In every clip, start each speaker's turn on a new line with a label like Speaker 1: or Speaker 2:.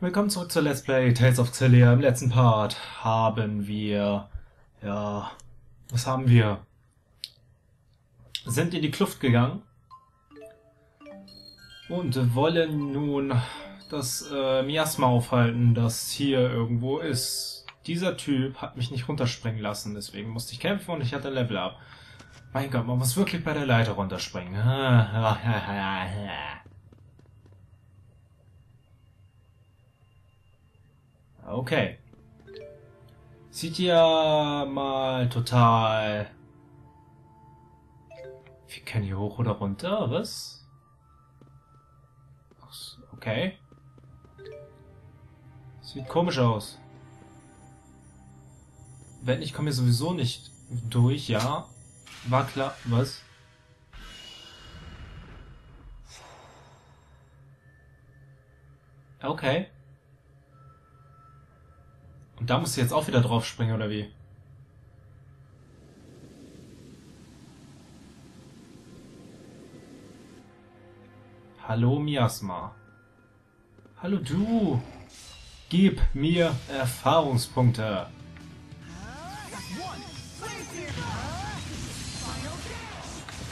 Speaker 1: Willkommen zurück zur Let's Play Tales of Xillia. Im letzten Part haben wir, ja, was haben wir? Sind in die Kluft gegangen und wollen nun das äh, Miasma aufhalten, das hier irgendwo ist. Dieser Typ hat mich nicht runterspringen lassen, deswegen musste ich kämpfen und ich hatte Level Up. Mein Gott, man muss wirklich bei der Leiter runterspringen. Okay. Sieht ja mal total... Wir können hier hoch oder runter, was? Okay. Sieht komisch aus. Wenn ich komme hier sowieso nicht durch, ja. War klar. Was? Okay. Und da musst du jetzt auch wieder drauf springen, oder wie? Hallo Miasma. Hallo du. Gib mir Erfahrungspunkte.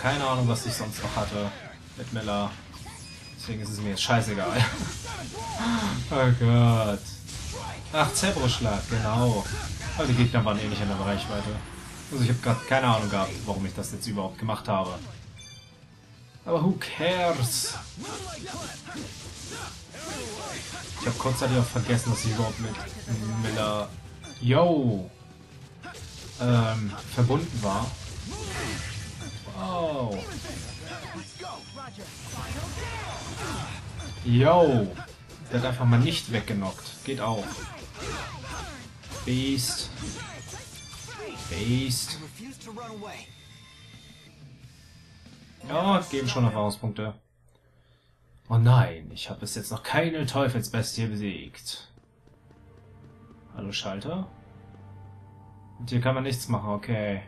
Speaker 1: Keine Ahnung, was ich sonst noch hatte mit Miller. Deswegen ist es mir jetzt scheißegal. oh Gott. Ach, Zebroschlag, genau. Aber die Gegner waren eh nicht in der Reichweite. Also ich habe gerade keine Ahnung gehabt, warum ich das jetzt überhaupt gemacht habe. Aber who cares? Ich habe kurzzeitig auch vergessen, dass ich überhaupt mit Miller Yo ähm, verbunden war. Wow. Yo. Der hat einfach mal nicht weggenockt. Geht auch. Beast. Beast. Ja, geben schon Erfahrungspunkte. Oh nein, ich habe bis jetzt noch keine Teufelsbestie besiegt. Hallo Schalter? Und hier kann man nichts machen, okay.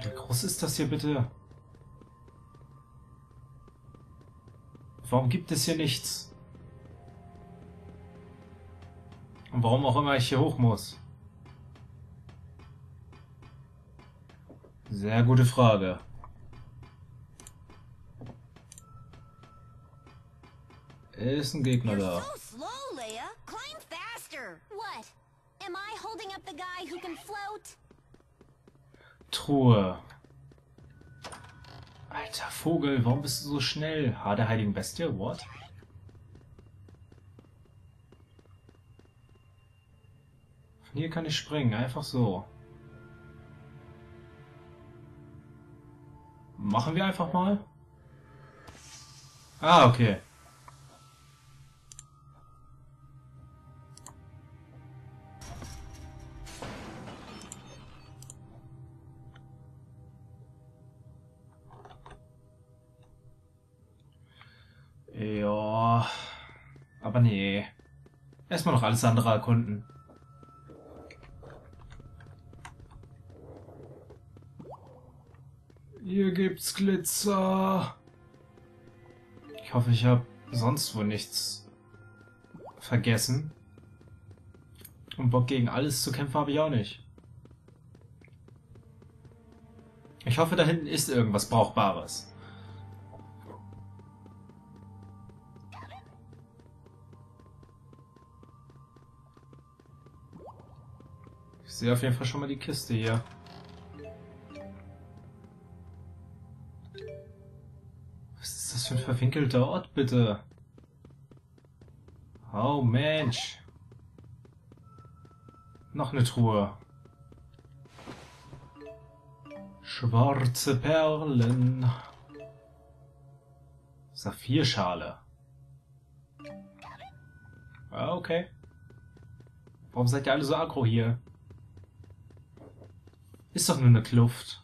Speaker 1: Wie groß ist das hier bitte? Warum gibt es hier nichts? Warum auch immer ich hier hoch muss? Sehr gute Frage. Ist ein Gegner da. Truhe. Alter Vogel, warum bist du so schnell? Haar der heiligen Bestie? What? Hier kann ich springen, einfach so. Machen wir einfach mal. Ah, okay. Ja, aber nee. Erstmal noch alles andere erkunden. Hier gibt's Glitzer. Ich hoffe, ich habe sonst wo nichts vergessen. Und Bock gegen alles zu kämpfen habe ich auch nicht. Ich hoffe, da hinten ist irgendwas Brauchbares. Ich sehe auf jeden Fall schon mal die Kiste hier. Ein verwinkelter Ort, bitte? Oh, Mensch. Noch eine Truhe. Schwarze Perlen. Saphirschale. Okay. Warum seid ihr alle so aggro hier? Ist doch nur eine Kluft.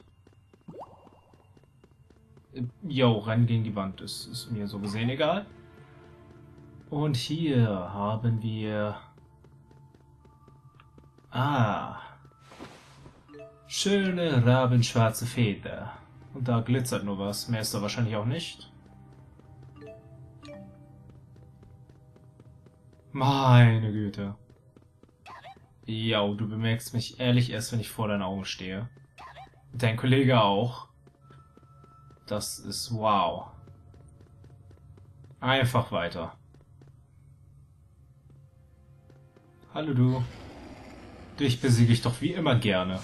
Speaker 1: Jo, rennen gegen die Wand. Das ist mir so gesehen egal. Und hier haben wir... Ah. Schöne rabenschwarze Feder. Und da glitzert nur was. Mehr ist da wahrscheinlich auch nicht. Meine Güte. Ja, du bemerkst mich ehrlich erst, wenn ich vor deinen Augen stehe. Dein Kollege auch. Das ist wow. Einfach weiter. Hallo du. Dich besiege ich doch wie immer gerne.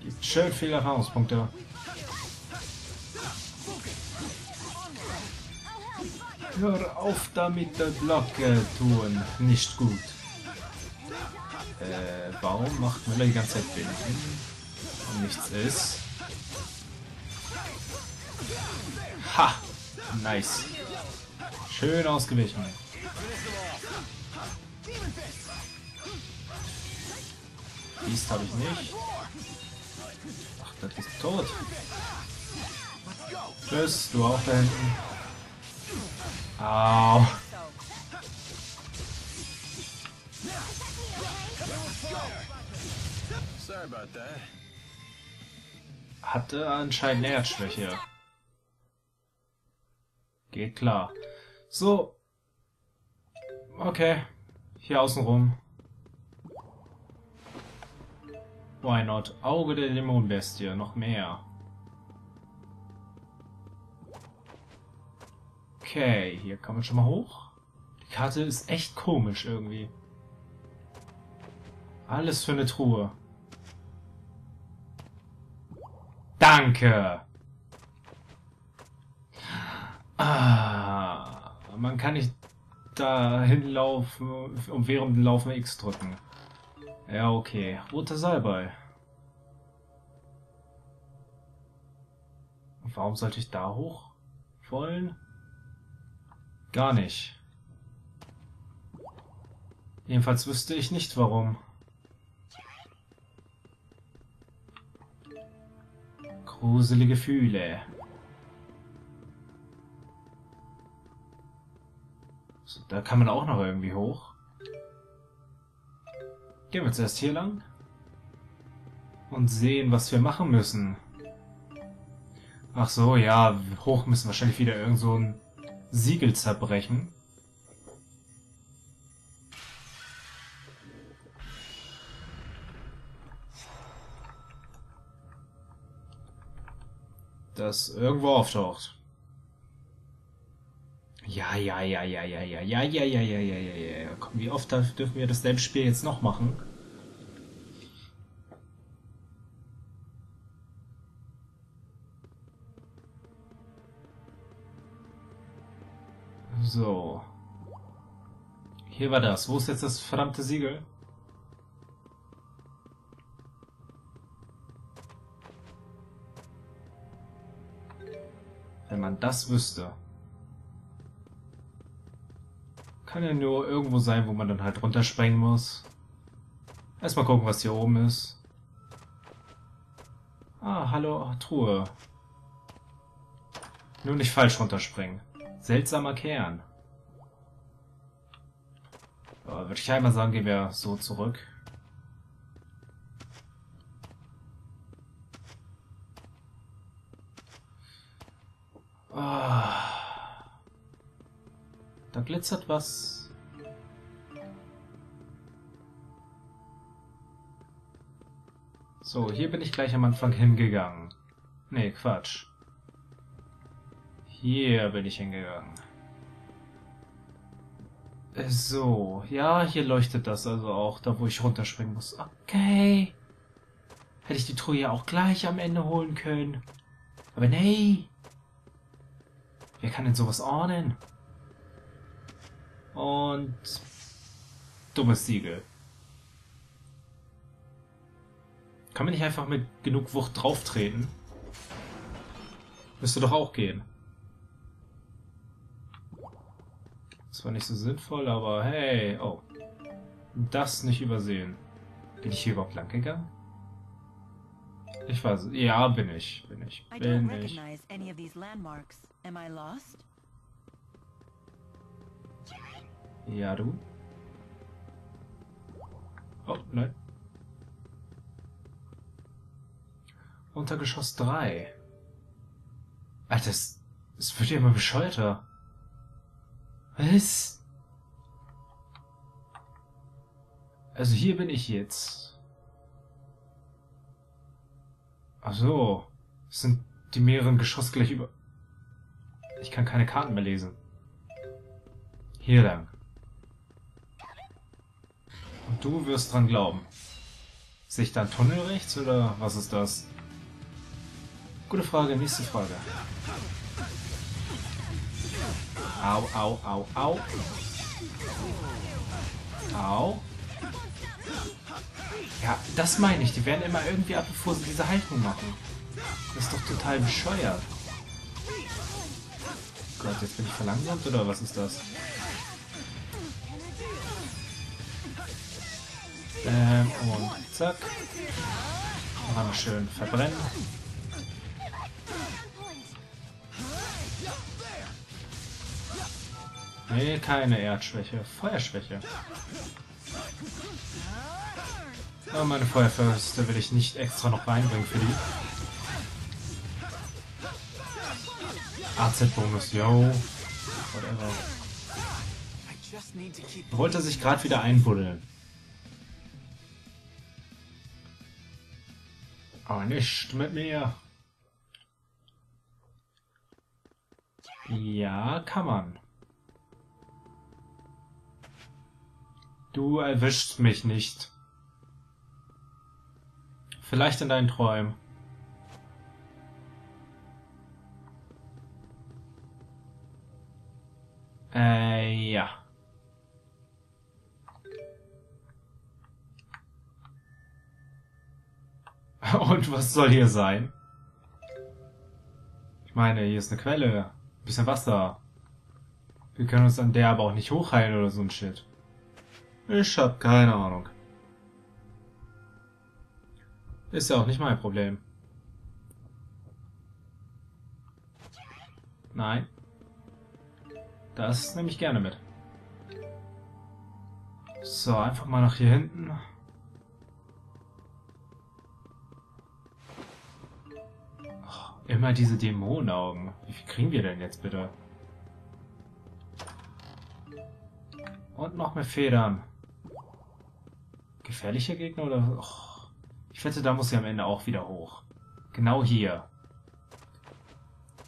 Speaker 1: Gibt schön viele Erfahrungspunkte. Hör auf damit der Glocke tun. Nicht gut. Äh, warum macht Müller die ganze Zeit Binden? Und nichts ist. Ha! Nice. Schön ausgewichen. Beast habe ich nicht. Ach, das ist tot. Tschüss, du auch da hinten. Au. Hatte anscheinend Herzschwäche. Geht klar. So. Okay. Hier außen rum. Why not? Auge der Dämonenbestie. Noch mehr. Okay, hier kann man schon mal hoch. Die Karte ist echt komisch irgendwie. Alles für eine Truhe. Danke! Ah, man kann nicht da hinlaufen und während dem Laufen X drücken. Ja, okay. Roter Salbei. Warum sollte ich da hoch wollen? Gar nicht. Jedenfalls wüsste ich nicht warum. Gruselige Gefühle. Da kann man auch noch irgendwie hoch. Gehen wir zuerst hier lang. Und sehen, was wir machen müssen. Ach so, ja, hoch müssen wahrscheinlich wieder irgend so ein Siegel zerbrechen. Das irgendwo auftaucht. Ja, ja, ja, ja, ja, ja, ja, ja, ja, ja, ja, ja, ja. Komm, wie oft dürfen wir dasselbe Spiel jetzt noch machen? So. Hier war das. Wo ist jetzt das verdammte Siegel? Wenn man das wüsste. Kann ja nur irgendwo sein, wo man dann halt runterspringen muss. Erstmal gucken, was hier oben ist. Ah, hallo, Truhe. Nur nicht falsch runterspringen. Seltsamer Kern. Ja, Würde ich einmal sagen, gehen wir so zurück. Ah. Da glitzert was. So, hier bin ich gleich am Anfang hingegangen. Nee, Quatsch. Hier bin ich hingegangen. Äh, so, ja, hier leuchtet das also auch, da wo ich runterspringen muss. Okay. Hätte ich die Truhe auch gleich am Ende holen können. Aber nee. Wer kann denn sowas ordnen? Und... Dummes Siegel. Kann man nicht einfach mit genug Wucht drauftreten? Müsste doch auch gehen. Zwar nicht so sinnvoll, aber hey, oh. Das nicht übersehen. Bin ich hier überhaupt lang gegangen? Ich weiß, ja, bin ich, bin ich, bin ich. Ja, du. Oh, nein. Untergeschoss 3. Alter, es, es wird ja immer bescheuerter. Was? Also hier bin ich jetzt. Ach so. Es sind die mehreren Geschosse gleich über... Ich kann keine Karten mehr lesen. Hier lang. Du wirst dran glauben. Sehe ich da einen Tunnel rechts oder was ist das? Gute Frage, nächste Frage. Au, au, au, au. Au. Ja, das meine ich. Die werden immer irgendwie ab, bevor sie diese Haltung machen. Das ist doch total bescheuert. Gott, jetzt bin ich verlangsamt oder was ist das? Ähm, und zack. Mal schön verbrennen. Nee, keine Erdschwäche. Feuerschwäche. Aber meine Feuerförste will ich nicht extra noch reinbringen für die. AZ-Bonus, yo. Whatever. Wollte sich gerade wieder einbuddeln. Aber nicht mit mir. Ja, kann man. Du erwischst mich nicht. Vielleicht in deinen Träumen. Äh, ja. Und was soll hier sein? Ich meine, hier ist eine Quelle. Ein bisschen Wasser. Wir können uns an der aber auch nicht hochheilen oder so ein Shit. Ich hab keine Ahnung. Ist ja auch nicht mein Problem. Nein. Das nehme ich gerne mit. So, einfach mal nach hier hinten. Immer diese Dämonenaugen. Wie viel kriegen wir denn jetzt bitte? Und noch mehr Federn. Gefährlicher Gegner oder... Oh, ich wette, da muss sie am Ende auch wieder hoch. Genau hier.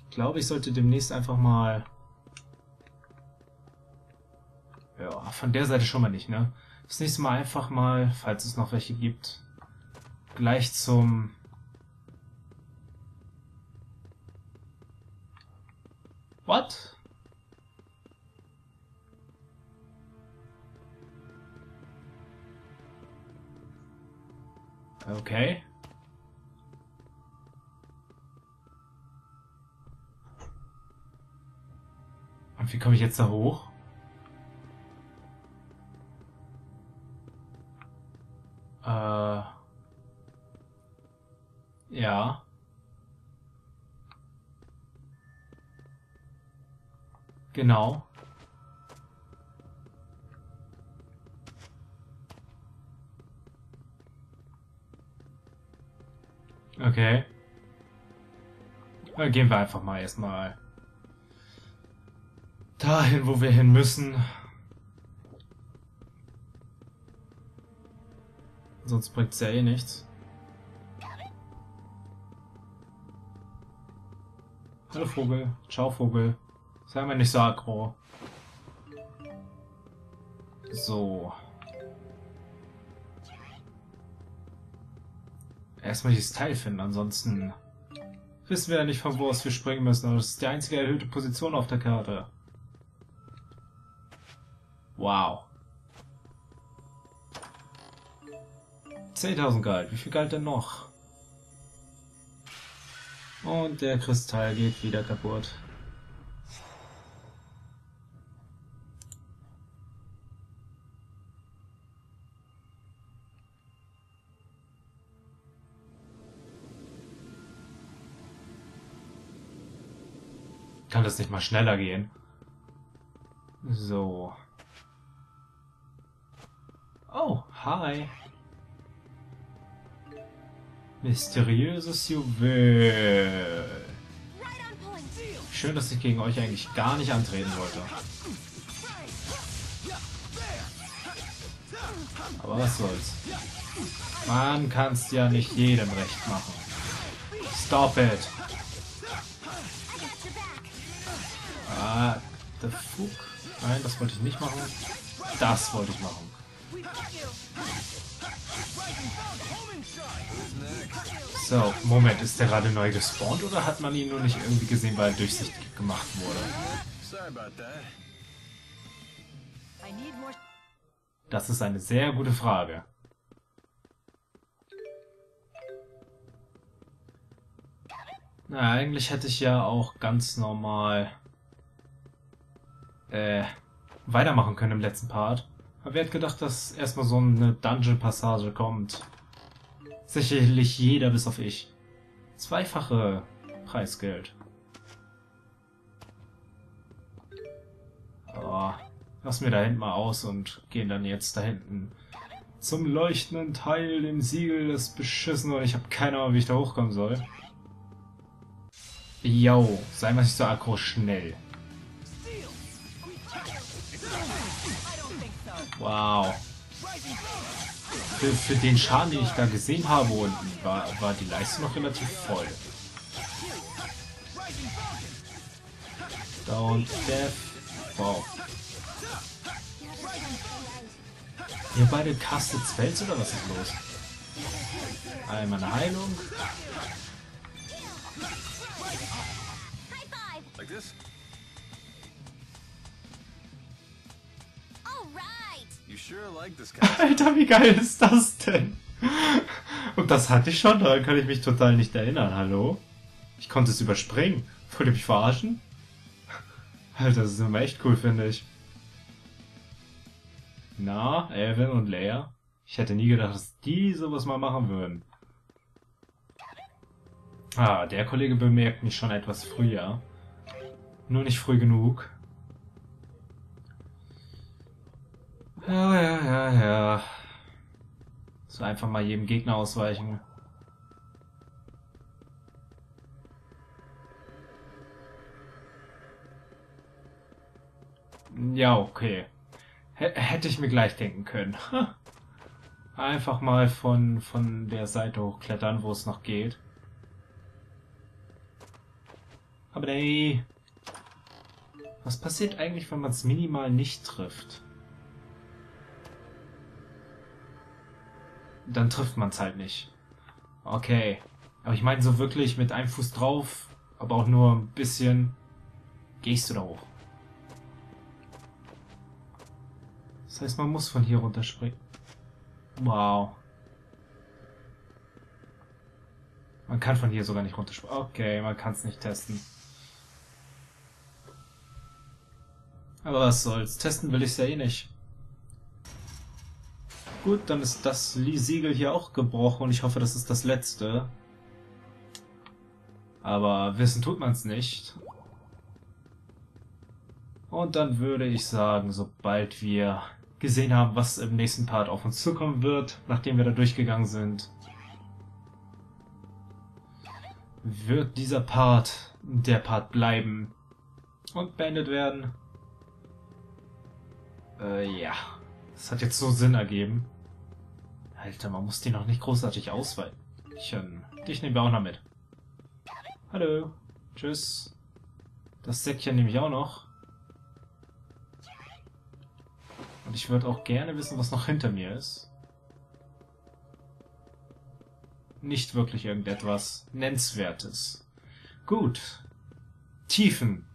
Speaker 1: Ich glaube, ich sollte demnächst einfach mal Ja, von der Seite schon mal nicht, ne? Das nächste Mal einfach mal, falls es noch welche gibt, gleich zum... What? Okay. Und wie komme ich jetzt da hoch? Äh. Ja. Genau. Okay. Dann gehen wir einfach mal erstmal dahin, wo wir hin müssen. Sonst bringt es ja eh nichts. Hallo Vogel. Ciao Vogel. Sei mal nicht so aggro. So. Erstmal dieses Teil finden, ansonsten wissen wir ja nicht, von wo aus wir springen müssen. Aber das ist die einzige erhöhte Position auf der Karte. Wow. 10.000 Gold. Wie viel galt denn noch? Und der Kristall geht wieder kaputt. Kann das nicht mal schneller gehen? So. Oh, hi. Mysteriöses Juwel. Schön, dass ich gegen euch eigentlich gar nicht antreten wollte. Aber was soll's. Man kann's ja nicht jedem recht machen. Stop it. Ah, the fuck. Nein, das wollte ich nicht machen. Das wollte ich machen. So, Moment, ist der gerade neu gespawnt oder hat man ihn nur nicht irgendwie gesehen, weil er durchsichtig gemacht wurde? Das ist eine sehr gute Frage. Na, eigentlich hätte ich ja auch ganz normal äh, weitermachen können im letzten Part. Aber wer hat gedacht, dass erstmal so eine Dungeon-Passage kommt? Sicherlich jeder bis auf ich. Zweifache Preisgeld. Oh, lass mir da hinten mal aus und gehen dann jetzt da hinten zum leuchtenden Teil, dem Siegel des Beschissen und ich habe keine Ahnung, wie ich da hochkommen soll. Yo, sei mal nicht so aggro schnell. Wow. Für, für den Schaden, den ich da gesehen habe unten, war, war die Leiste noch relativ voll. Down, Death. Wow. Ihr beide castet Spells oder was ist los? Einmal eine Heilung.
Speaker 2: Like this?
Speaker 1: Alter, wie geil ist das denn? Und das hatte ich schon, daran kann ich mich total nicht erinnern. Hallo? Ich konnte es überspringen. Wollt ihr mich verarschen? Alter, das ist immer echt cool, finde ich. Na, Evan und Leia? Ich hätte nie gedacht, dass die sowas mal machen würden. Ah, der Kollege bemerkt mich schon etwas früher. Nur nicht früh genug. Ja, ja, ja, ja. So einfach mal jedem Gegner ausweichen. Ja, okay. H hätte ich mir gleich denken können. Einfach mal von, von der Seite hochklettern, wo es noch geht. Aber nee. Was passiert eigentlich, wenn man es minimal nicht trifft? Dann trifft man es halt nicht. Okay. Aber ich meine so wirklich mit einem Fuß drauf, aber auch nur ein bisschen. Gehst du da hoch? Das heißt, man muss von hier runterspringen. Wow. Man kann von hier sogar nicht runterspringen. Okay, man kann es nicht testen. Aber was soll's. Testen will ich es ja eh nicht. Gut, dann ist das Siegel hier auch gebrochen und ich hoffe, das ist das letzte. Aber wissen tut man es nicht. Und dann würde ich sagen, sobald wir gesehen haben, was im nächsten Part auf uns zukommen wird, nachdem wir da durchgegangen sind, wird dieser Part der Part bleiben und beendet werden. Äh, ja. Das hat jetzt so Sinn ergeben. Alter, man muss die noch nicht großartig ausweiten. Ähm, dich nehmen wir auch noch mit. Hallo. Tschüss. Das Säckchen nehme ich auch noch. Und ich würde auch gerne wissen, was noch hinter mir ist. Nicht wirklich irgendetwas Nennenswertes. Gut. Tiefen.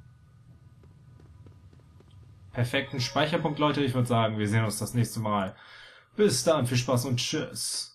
Speaker 1: Perfekten Speicherpunkt, Leute. Ich würde sagen, wir sehen uns das nächste Mal. Bis dann, viel Spaß und tschüss.